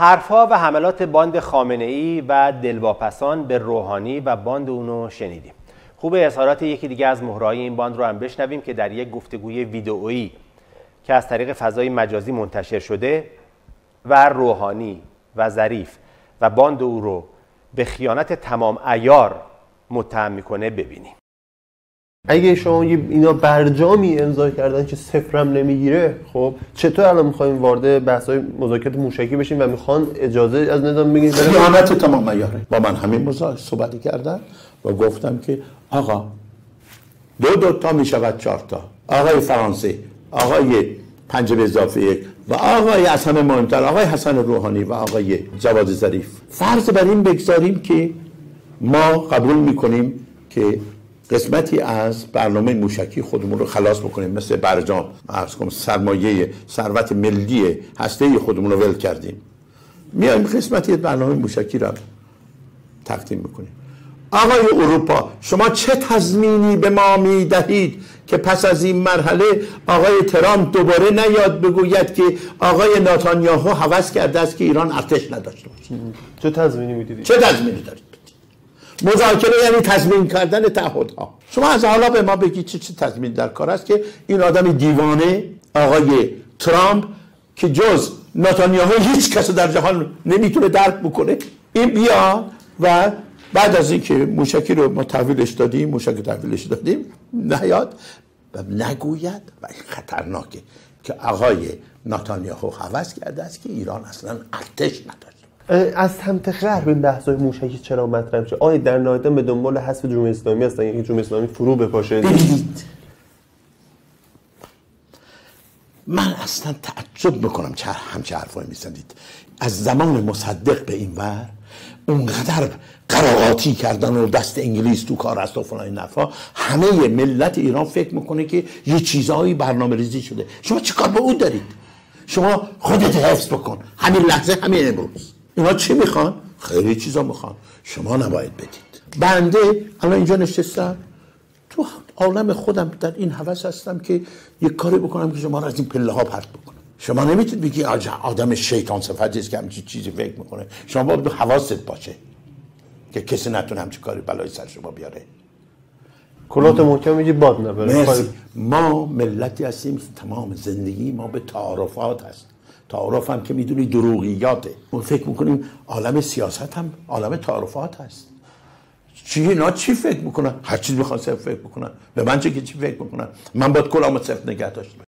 حرفها و حملات باند خامنه ای و دلواپسان به روحانی و باند اونو شنیدیم. خوب اظهارات یکی دیگه از مهره‌های این باند رو هم بشنویم که در یک گفتگوی ویدئویی که از طریق فضای مجازی منتشر شده و روحانی و ظریف و باند او رو به خیانت تمام عیار متهم می‌کنه ببینیم. اگه شما اینا برجامی امضا کردن که صفرم نمی‌گیره خب چطور الان می‌خوایم وارد بحث های مذاکرات موشکی بشیم و می‌خوان اجازه از نظام بگیریم؟ خیانت تمام عیاره با من همین موضوع صحبت کردن و گفتم که آقا دو دو تا می‌شود چهار تا. آقای فرانسه آقای پنج به اضافه یک و آقای از همه مهمتر آقای حسن روحانی و آقای جواد ظریف. فرض بر این بگذاریم که ما قبول می‌کنیم که قسمتی از برنامه موشکی خودمون رو خلاص بکنیم. مثل برجام عرض کنم سرمایه ثروت ملی هسته خودمون رو ول کردیم. میایم قسمتی برنامه موشکی رو تقدیم می‌کنیم آقای اروپا شما چه تضمینی به ما می‌دهید که پس از این مرحله آقای ترامپ دوباره نیاد بگوید که آقای ناتانیاهو حوض کرده است که ایران ارتش نداشته باشه؟ چه تضمینی می‌دید چه تضمینی دارید؟ مذاکره یعنی تضمین کردن تعهدها. شما از حالا به ما بگید چه چه تضمین در کار است که این آدم دیوانه آقای ترامپ که جز ناتانیاهو هیچ کس در جهان نمی‌تونه درک بکنه. این بیا و بعد از اینکه موشکی رو ما تحویلش دادیم موشک تحویلش دادیم نیاد و نگوید و این خطرناکه که آقای ناتانیاهو حوض کرده است که ایران اصلا ارتش نداره از سمت غرب. این بحث‌های موشکی چرا مطرح میشه؟ آیا در نهایت به دنبال حذف جمهوری اسلامی هستن. یعنی جمهوری اسلامی فرو بپاشه. ببینید. من اصلا تعجب می‌کنم چه همچه حرفایی می‌زنید. از زمان مصدق به این ور اونقدر قرائاتی کردن و دست انگلیس تو کار است و فلان این همه ملت ایران فکر می‌کنه که یه چیزهایی برنامه ریزی شده. شما چیکار به اون دارید؟ شما خودت حفظ بکن. همین لحظه همین امروز. اینا چی می‌خوان؟ خیلی چیزا می‌خوان. شما نباید بدید. بنده الان اینجا نشستم. تو عالم خودم در این حوث هستم که یک کاری بکنم که شما را از این پله ها پرت بکنم. شما نمی‌تونید بگی آدم شیطان صفتی است که همچین چیزی فکر می‌کنه. شما باید حواست باشه که کسی نتونه همچین کاری بلای سر شما بیاره. کلات محکم میگی باد نبره ما ملتی هستیم تمام زندگی ما به تعارفات هست. تعارف هم که می‌دونی دروغیاته. ما فکر می‌کنیم عالم سیاست هم عالم تعارفات هست. چی اینا چی فکر می‌کنن؟ هر چیز می‌خوان صرف فکر می‌کنن به من چه که چی فکر می‌کنن من باید کلامو صرف نگه داشتم.